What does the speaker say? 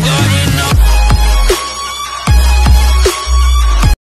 Let's.